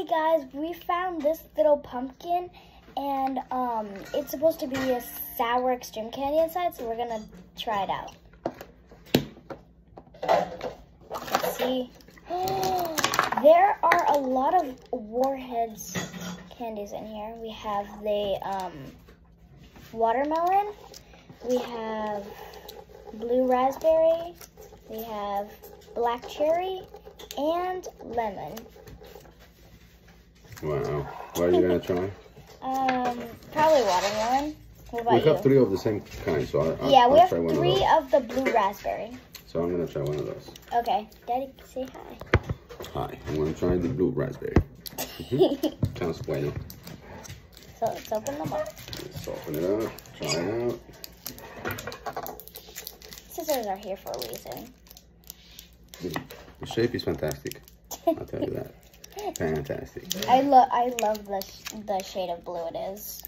Hey guys, we found this little pumpkin and um, it's supposed to be a sour extreme candy inside, so we're gonna try it out. Let's see. there are a lot of Warheads candies in here. We have the um, watermelon, we have blue raspberry, we have black cherry, and lemon. Wow. What are you gonna try? Um, probably watermelon. What about We have three of the same kind, so I, yeah, we I'll have try one three of the blue raspberry. So I'm gonna try one of those. Okay, Daddy, say hi. Hi, I'm gonna try the blue raspberry. Sounds bueno. So let's open them up. Let's open it up, try it out. Scissors are here for a reason. The shape is fantastic. I'll tell you that. Fantastic. I love I love the sh the shade of blue it is.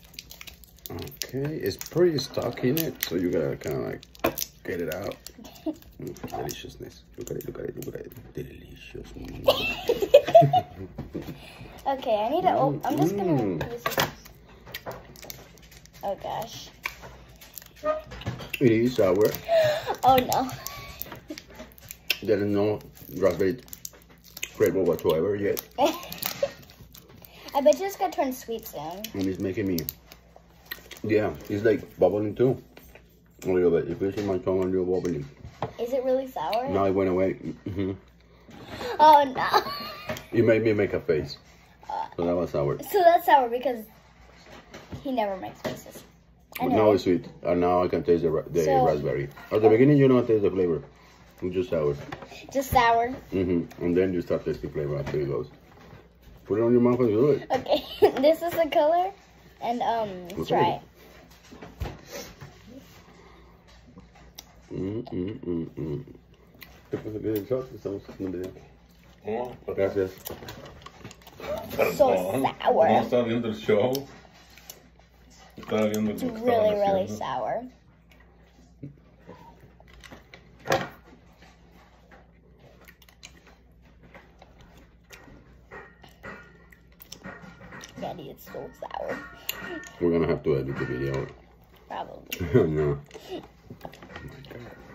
Okay, it's pretty stuck in it, so you gotta kind of like get it out. Mm, deliciousness. Look at it, look at it, look at it. Delicious. Okay, I need to. Oh, I'm just gonna. Mm. Oh gosh. It is sour. Oh no. There is no raspberry flavor whatsoever yet. I bet you it's gonna turn sweet soon. And he's making me, yeah, he's like bubbling too. A little bit. If it's in my tongue, a little bubbling. Is it really sour? Now it went away. hmm Oh no. You made me make a face. So that was sour. So that's sour because he never makes faces. Anyway. now it's sweet. And now I can taste the, the So- raspberry. At the beginning, you don't taste the flavor. It's just sour. Just sour. hmm And then you start tasting flavor after it goes. Put it on your mouth and do it. Okay, this is the color, and um, let's Okay. try it. Mm, mm, mm, mm. Después de que el shot, estamos haciendo un video. Oh, Gracias. perdón. sour. No estaba viendo el show. Estaba viendo lo It's que really, really sour. Betty, it's so sour. We're gonna have to edit the video. Probably. no. Oh